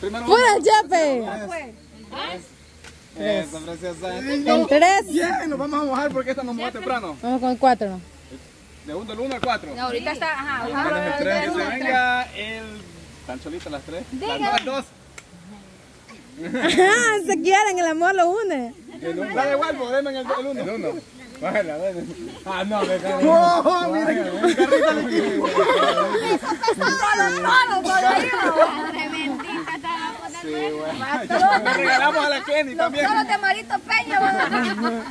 Primero ¡Fuera, Chepe! Eso, preciosa. El 3. Bien, nos vamos a mojar porque esta nos moja temprano. Vamos con el 4. De un del 1 al 4. No, ahorita está, ajá, ¿Cuál ajá. el 3? Que se venga el... ¿Están solitas las 3? Las 2. Se quieren, el amor lo une. La devuelvo, denme el 1. El 1. Bájala, bájala. Ah, no, me cae. ¡Oh, miren! ¡Un carrito al equipo! Tremendita está la puta. Sí, güey. Le regalamos a la Kenny también. Todos de Marito Peña,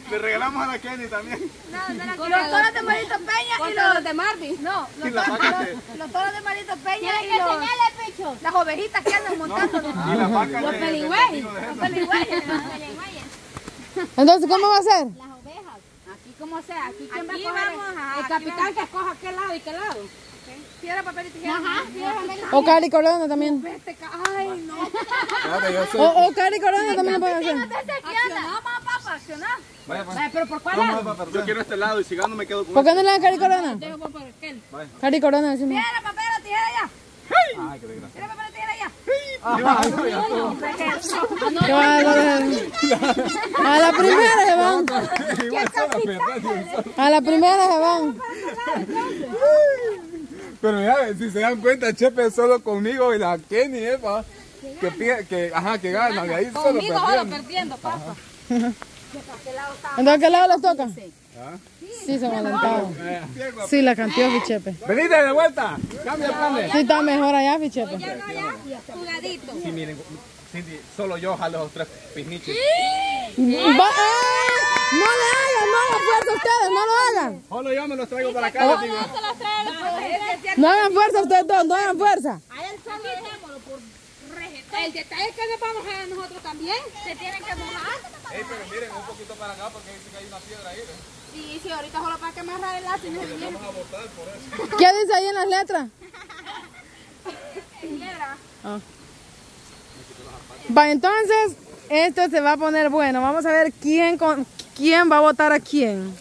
Le regalamos a la Kenny también. Los toros de Marito Peña y los de Marvin. No, Y los, toros- los, los toros de Marito Peña y los, las ovejitas que andan montando. Y Los peligüeyes. Los peligüeyes. Entonces, ¿cómo va a ser? Aquí como sea, aquí quién va a Aquí coger vamos, el- capitán que escoja qué lado y qué lado. Piedra, papel y tijera. Ajá, piedra, papel y O Cari Corona también. Vete, ca- Ay, no. Espérate, yo soy- O, o Cari Corona también lo puede hacer. Accionar, papá, accionar. Vaya, pues. Ay, pero ¿por cuál lado? perder. Yo quiero este lado y si gano me quedo con ¿Por qué no le dan Cari Corona? Voy por aquel. Cari Corona decimos. Piedra, papel o tijera ya. Ay, qué desgracia. Piedra, papel o tijera ya. A la primera se van. A la primera se van. Pero ya, si se dan cuenta, Chepe es solo conmigo y la Kenny, ¿eh, pa? Que, pide- que, ajá, que ganan, de ahí solo Conmigo solo perdiendo. perdiendo, papá. ¿Entonces qué lado les toca? Sí, se me alentaron. Sí, la cantió Fichepe. Venite de vuelta, cambia el plan. Sí, está mejor allá, Fichepe. Jugadito. Sí, miren, Cindy, solo yo jalo los tres piniches. Va- ¡Ah! No le hagan, no hagan fuerza ustedes, no lo hagan. Solo yo me los traigo para acá, les digo. No hagan fuerza ustedes dos, no hagan fuerza. A él solo dejémoslo por rejetar. El detalle es que nos vamos a nosotros también. Se tienen que mojar. Ey, pero miren un poquito para acá porque dice que hay una piedra ahí. ¿eh? Sí, sí, ahorita solo para que me agarre el lazo no se viene. ¿Qué dice ahí en las letras? Ah. Va, entonces, esto se va a poner bueno. Vamos a ver quién con, quién va a votar a quién.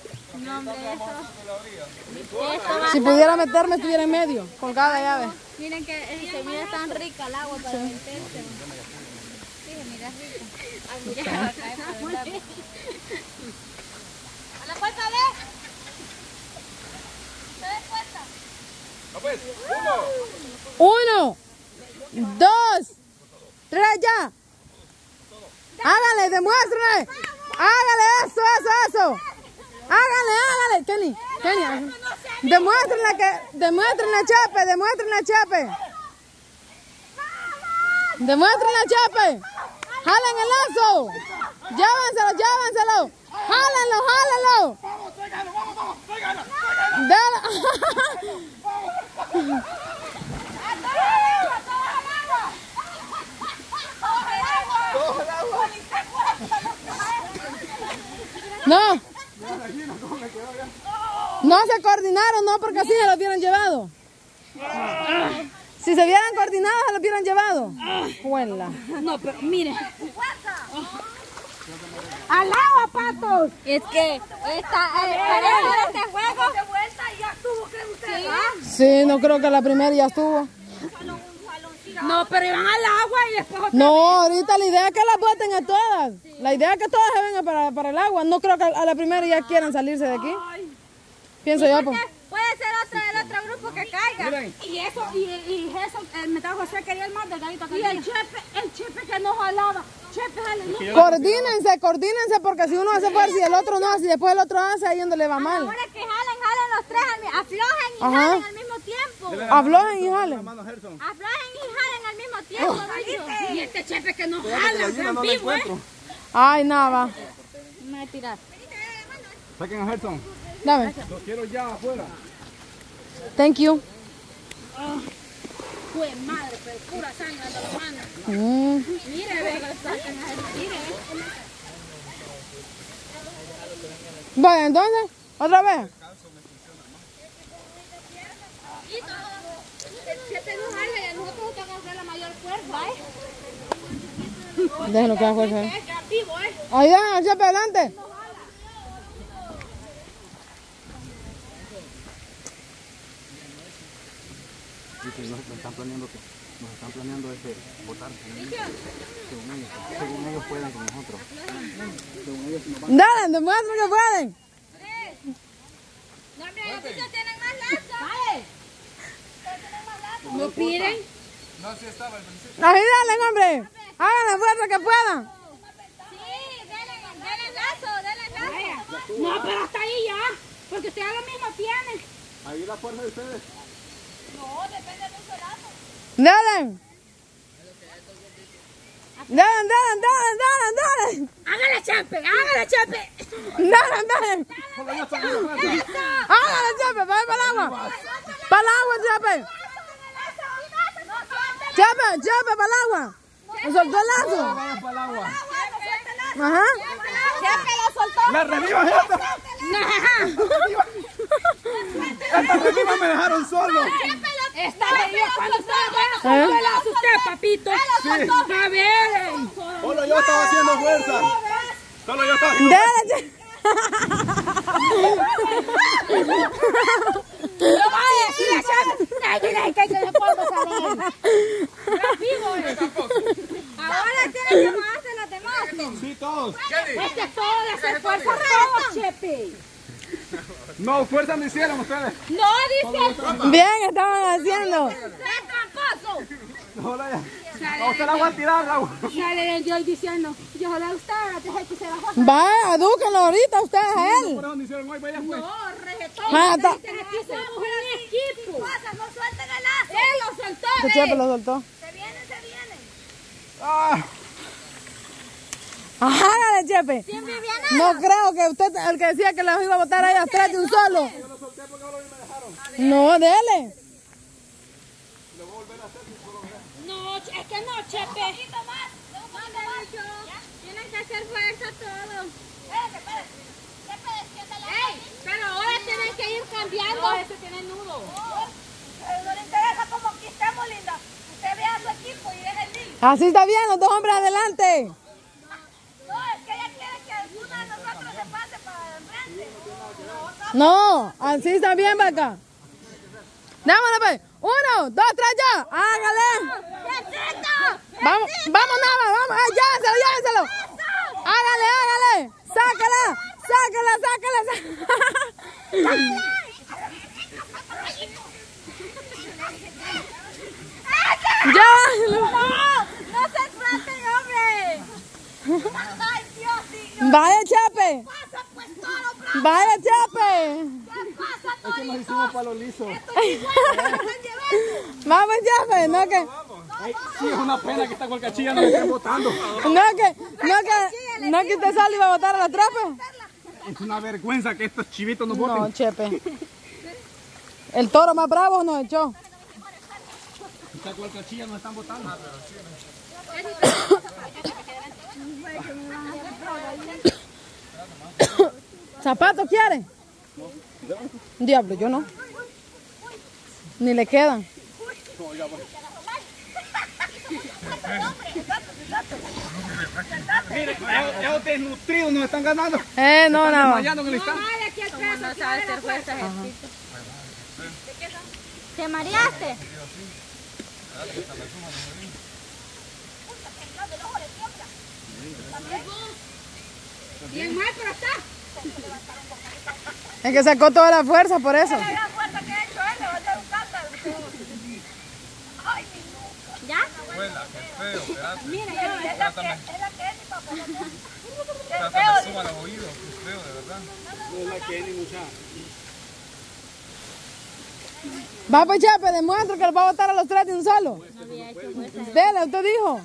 Si pudiera meterme, estuviera en medio, con cada llave. Miren que eh, se mira tan rica el agua para meterse. Sí, mira rica. Ay, mira, va a la puerta de. ¿Se den cuenta? Ah, pues, uno. Uno, dos, tres, ya. Hágale, demuéstrenle. Hágale eso, eso, eso. Hágale, hágale. Kenny, Kenny. Demuéstrenle que, demuéstrenle a Chepe, demuéstrenle a Chepe. Demuéstrenle a Chepe. Jalen el lazo. Llévenselo, llévenselo. Jálenlo, jálenlo. Dale. No. No se coordinaron, no, porque así se los hubieran llevado. Si se hubieran coordinado, se los hubieran llevado. Juela. No, pero miren. ¡Al agua, patos! Es que esta, eh, para este juego. De vuelta y ya estuvo, ¿creen ustedes? Sí, no creo que la primera ya estuvo. No, pero iban al agua y después otra No, ahorita la idea es que las voten a todas. La idea es que todas se vengan para, para el agua. No creo que a la primera ya quieran salirse de aquí. Pienso yo, pues. Puede ser otro del otro grupo que caiga. Y eso, y, y eso, el metal José quería el más delgadito que Y el chepe, el chepe que no jalaba. Chepe, jale, no. Coordínense, coordínense, porque si uno hace fuerza y el otro no hace, y después el otro hace, ahí donde le va mal. Ahora que jalen, jalen los tres, aflojen y Ajá. jalen al mismo tiempo. Aflojen y jalen. Aflojen y jalen al mismo tiempo. bicho. Y este chepe que no Fíjate que jala, gran no vivo, ¿eh? encuentro. Ay, nada, va. Me voy a tirar. Saquen a Gerson. Dame. Lo quiero ya afuera. Thank you. Fue madre, pero pura sangre de los manos. Mm. Mire, ve. Mire, Vaya, entonces, otra vez. La fuerza, ¿eh? Déjenlo que haga fuerza. eh. Ahí ya, chepe, adelante. Dicen, no, me están planeando este votar. Según ellos, según ellos pueden con nosotros. Según ellos nos van Dale, demuestra que pueden. No, hombre, ellos tienen más lazo. ¿No piden? No, sí estaba al principio. Así dale, hombre. Hagan la fuerza que puedan. Sí, denle, lazo, denle lazo. No, pero hasta ahí ya. Porque ustedes lo mismo tienen. Ahí la fuerza de ustedes. No, depende de un lazo. Dale. Dale, dale, dale, dale, dale. Hágale, Chepe, hágale, Chepe. Dale, dale. Hágale, Chepe, para para el agua. Para el agua, Chepe. Chepe, Chepe, para el agua. Me soltó el lazo. Vayan para el agua. Ajá. Chepe lo soltó. ¡La reviva esta! ¡Esta reviva me dejaron solo! Está bien, cuando ustedes van a soltar el lazo, usted, papito. Sí. A ver. Solo yo estaba haciendo fuerza. Solo yo estaba haciendo. No va a decir que. Ahora tienen que moverse los demás. Sí, todos. Es que Chepe. No, fuerza me hicieron ustedes. No, dice. Bien, estaban haciendo. No, ya. A usted la voy a tirar, Raúl. Sale el Dios diciendo, yo le gustaba, dejé que se la joda. Vaya, adúquenlo ahorita ustedes a él. ¿Por dónde hicieron hoy? Vaya, pues. No, rejetón. Ah, Aquí somos un equipo. No suelten el lazo. Él lo soltó. Chepe lo soltó. Se vienen, se vienen. Ah, Sin Viviana. No creo que usted, el que decía que los iba a botar a ellas tres de un solo. No, dele. No, es que no, Chepe. Un poquito más. Un poquito más. Tienen que hacer fuerza todos. Espérate, espérate. Chepe, defiéndela. Ey, pero ahora tienen que ir cambiando. No, ese tiene nudo. No le interesa como que estemos, linda. Usted vea a su equipo y es el niño. Así está bien, los dos hombres adelante. No, es que ella quiere que alguno de nosotros se pase para enfrente. No, así está bien, vaca. Dámosle, pues. Uno, dos, tres, ya. Hágale. Vamos, vamos, nada, vamos. Ay, llévenselo, llévenselo. Hágale, hágale. Sácala, sácala, sácala. Llévenselo. ¡No se traten, hombre! Vaya, Chepe. pasa, pues, toro bravo? Vaya, Chepe. ¿Qué pasa, es que nos hicimos palo liso. Vamos, Chepe. No que, Ay, sí, es una pena que esta colcachilla nos estén botando. no que, no que, no que usted solo iba a botar a la tropa. Es una vergüenza que estos chivitos nos No, boten. Chepe. El toro más bravo nos echó. Esta colcachilla nos están botando. ¿Zapatos quiere? Diablo, yo no. Ni le quedan. Miren, esos- esos desnutridos nos están ganando. Eh, no, no. no hacer fuerza, ¿Te mareaste? Bien mal, pero está. Es que sacó toda la fuerza por eso. La fuerza que ha hecho él, le va a dar un cántaro. Ay, mi nuca. ¿Ya? Abuela, qué feo, ¿verdad? Mira, es la que es, la que es mi papá. Qué Hasta feo. me suba los oídos, qué feo, de verdad. Va pues Chepe, demuestra que lo va a botar a los tres de un solo. Dele, usted dijo.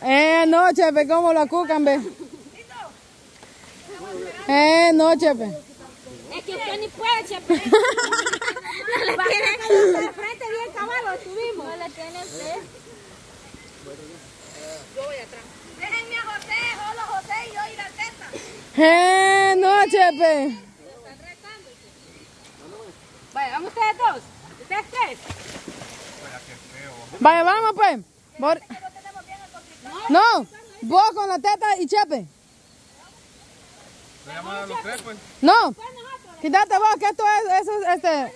Eh, no, Chepe, ¿cómo lo acucan, ve? Eh, no, Chepe. Es que usted ni puede, chepe. no le tiene de frente bien caballo, estuvimos. No le tiene usted. Yo voy atrás. Déjenme a José, solo José y yo ir a teta. Eh, no, Chepe. Vaya, vamos ustedes dos. Ustedes tres. Vaya, vamos pues. No, vos con la teta y Chepe. ¿Se llaman los tres, pues? No, quítate vos, que esto es, eso es, este,